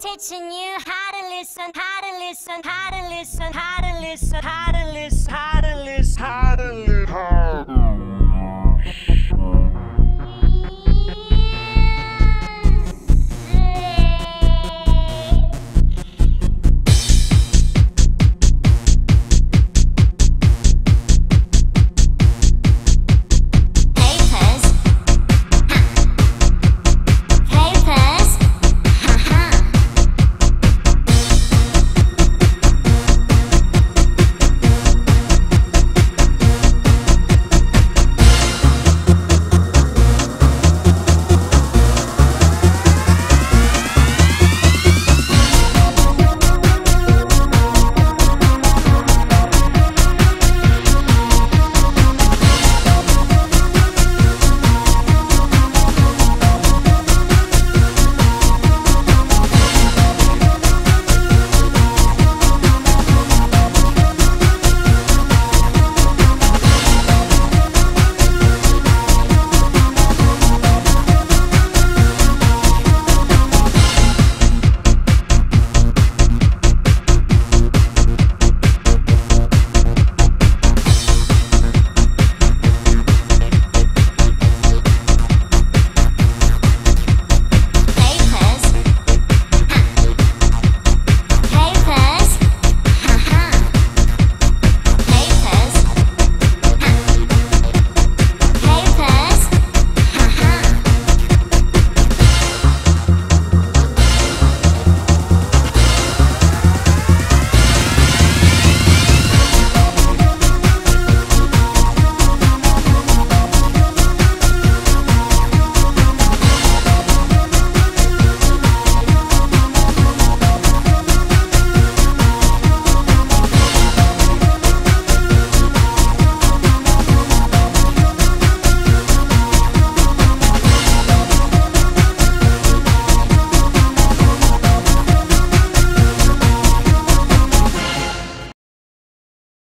Teaching you how to listen, how to listen, how to listen, how to listen, how to